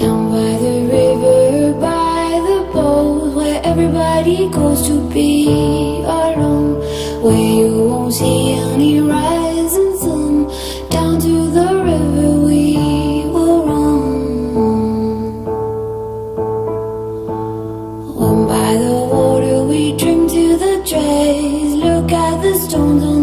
Down by the river, by the boat Where everybody goes to be alone Where you won't see any rising sun. Down to the river we will run When by the water we drink to the dregs Look at the stones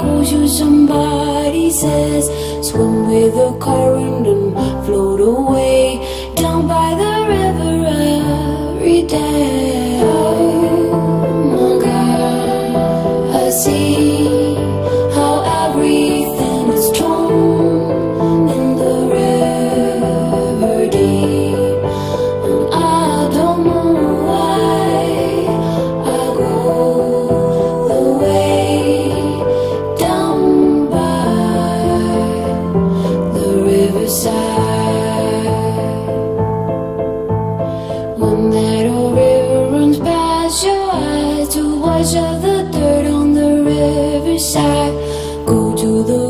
calls you, somebody says, swim with the current and float away. Down by the river every day. When that old river runs past your eyes to wash out the dirt on the riverside. Go to the